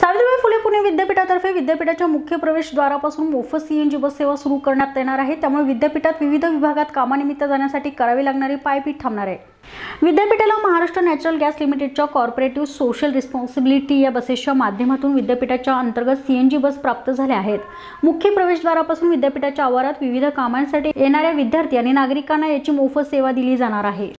सावित्रीबाई फुले पुणे विद्यापीठातर्फे विद्यापीठाच्या मुख्य प्रवेशद्वारापासून मोफत सीएनजी बस सेवा सुरू करण्यात येणार आहे. त्यामुळे विद्यापीठात विविध विभागात कामानिमित्त जाण्यासाठी करावी लागणारी पायपीठ थांबणार आहे. विद्यापीठाला महाराष्ट्र नॅचरल गॅस लिमिटेडच्या कॉर्पोरेटिव्ह सोशल रिस्पॉन्सिबिलिटी या बसेसच्या माध्यमातून विद्यापीठाच्या अंतर्गत सीएनजी बस प्राप्त झाल्या आहेत. मुख्य प्रवेशद्वारापासून विद्यापीठाच्या आवारात विविध कामांसाठी येणाऱ्या विद्यार्थी आणि नागरिकांना याची मोफत सेवा दिली जाणार आहे.